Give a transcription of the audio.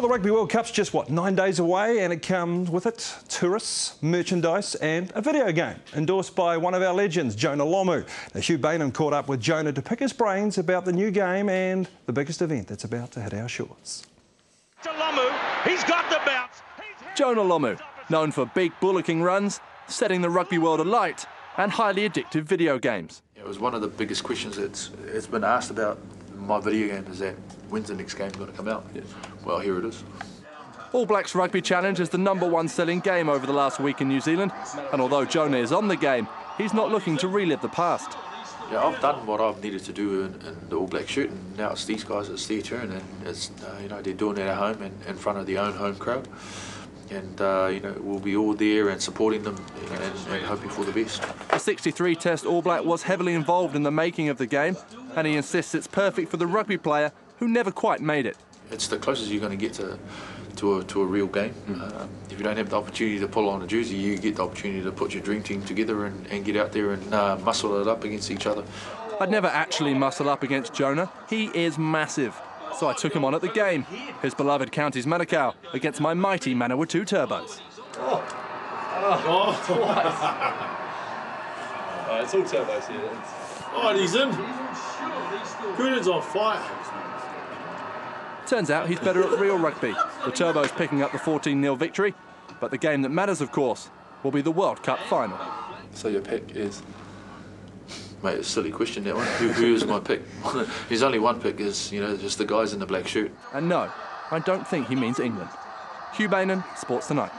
Well, the Rugby World Cup's just, what, nine days away, and it comes with it tourists, merchandise, and a video game endorsed by one of our legends, Jonah Lomu. Now, Hugh Bainham caught up with Jonah to pick his brains about the new game and the biggest event that's about to hit our shores. Lomu, he's got the bounce. Jonah Lomu, known for big bullocking runs, setting the rugby world alight, and highly addictive video games. It was one of the biggest questions that's it's been asked about my video game is that when's the next game going to come out? Yes. Well, here it is. All Blacks Rugby Challenge is the number one selling game over the last week in New Zealand, and although Jonah is on the game, he's not looking to relive the past. Yeah, I've done what I've needed to do in, in the All Black shirt, and now it's these guys, it's their turn, and it's uh, you know they're doing it at home and in front of their own home crowd, and uh, you know we'll be all there and supporting them and, and hoping for the best. The 63 Test All Black was heavily involved in the making of the game, and he insists it's perfect for the rugby player who never quite made it. It's the closest you're going to get to to a, to a real game. Uh, if you don't have the opportunity to pull on a jersey, you get the opportunity to put your dream team together and, and get out there and uh, muscle it up against each other. I'd never actually muscle up against Jonah. He is massive. So I took him on at the game, his beloved Counties Manukau, against my mighty Manawatu Turbos. Oh, oh twice. uh, it's all turbos here. Oh, and he's in. Coonan's on fire. Turns out he's better at real rugby. The Turbos picking up the 14-0 victory, but the game that matters, of course, will be the World Cup final. So your pick is? Mate, it's a silly question that one. who, who is my pick? There's only one pick, is you know just the guys in the black shirt. And no, I don't think he means England. Hugh Bainham, Sports Tonight.